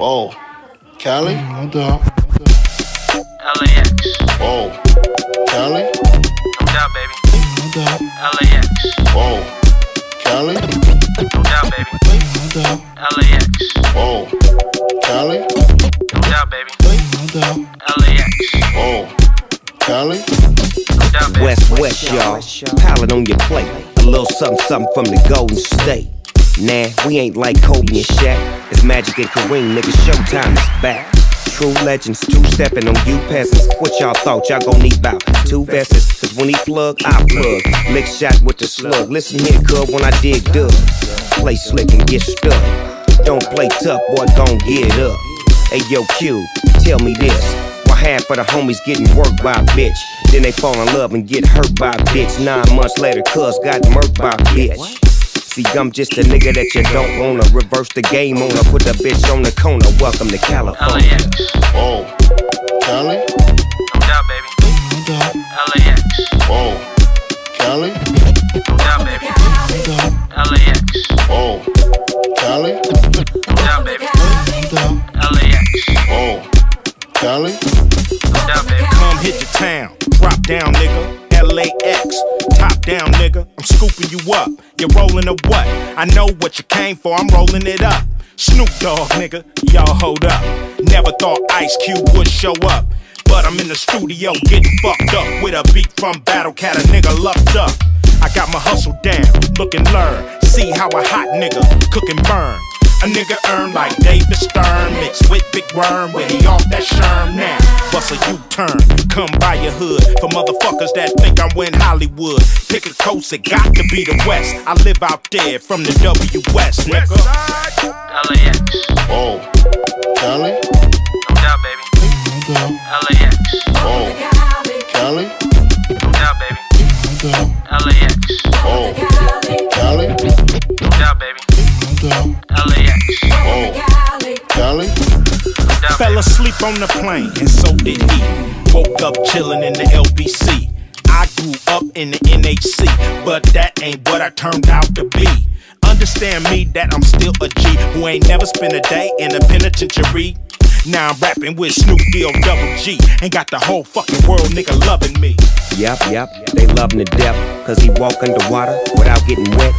Oh, Cali? Mm, no doubt. LAX. Oh, Cali? No doubt, baby. Mm, no doubt. LAX. Oh, Cali? No doubt, baby. Mm, no doubt. LAX. Oh, Cali? No doubt, baby. No doubt. LAX. Oh, Cali? No doubt, baby. West West, y'all. Palette on your plate. A little something, something from the Golden State. Nah, we ain't like Kobe and Shaq. It's Magic and Kareem, nigga. Showtime is back. True legends, two stepping on you peasants. What y'all thought? Y'all gon' need about two vests. Cause when he plug, I plug. Lick shot with the slug. Listen here, cuz, when I dig dub. Play slick and get stuck. Don't play tough, boy, gon' get up. Hey, yo, Q, tell me this. Half of the homies getting worked by a bitch? Then they fall in love and get hurt by a bitch. Nine months later, cuz got murked by a bitch. See, I'm just a nigga that you don't wanna reverse the game on her. Put the bitch on the corner. Welcome to California. LAX. Oh, Cali? No doubt, baby. No doubt. LAX. Oh, Cali? No doubt, baby. No doubt. LAX. Oh, Cali? No doubt, baby. No doubt. LAX. Oh, Cali? No doubt, baby. Come hit the town, drop down, nigga. LAX, top down, nigga. I'm scooping you up. You're rolling a what? I know what you came for, I'm rolling it up. Snoop Dogg, nigga, y'all hold up. Never thought Ice Cube would show up. But I'm in the studio getting fucked up with a beat from Battle Cat, a nigga lucked up. I got my hustle down, look and learn. See how a hot nigga cook and burn. A nigga earn like David Stern mixed with Big Worm when he off that sherm now. Bust a U-turn, come by your hood for motherfuckers that think I'm in Hollywood. Pick a coast, it got to be the West. I live out there from the W West, nigga. LAX. Oh, Cali? No doubt, baby. No doubt. LAX. Oh, Cali? No doubt, baby. No. LAX. Oh, Cali? No doubt, baby. No doubt. LAX. Oh, Cali? Fell asleep on the plane, and so did he. Woke up chillin' in the LBC. I grew up in the NHC, but that ain't what I turned out to be. Understand me that I'm still a G who ain't never spent a day in a penitentiary. Now I'm rapping with Snoop D-O double G. Ain't got the whole fucking world nigga loving me. Yep, yep, they love him to death. Cause he walk underwater without getting wet.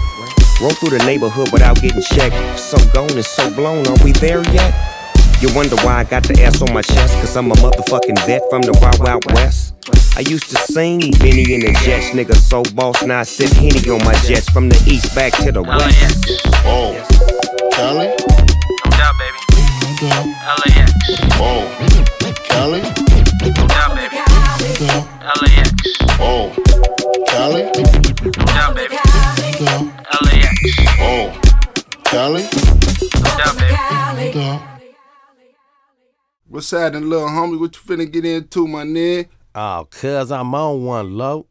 Roll through the neighborhood without getting checked. So gone and so blown, are we there yet? You wonder why I got the ass on my chest? Cause I'm a motherfucking vet from the Wild Wild West. I used to sing Bennie and the Jets, nigga, so boss. Now I sip Henny on my jets from the east back to the LAX. west. Oh, Cali? No doubt, baby. LAX. Oh, Cali? No doubt, baby. LAX. Oh, Cali? No doubt, baby. No doubt. LAX. Oh, Cali? No doubt, baby. What's happening, little homie? What you finna get into, my nigga? Oh, cuz I'm on one, low.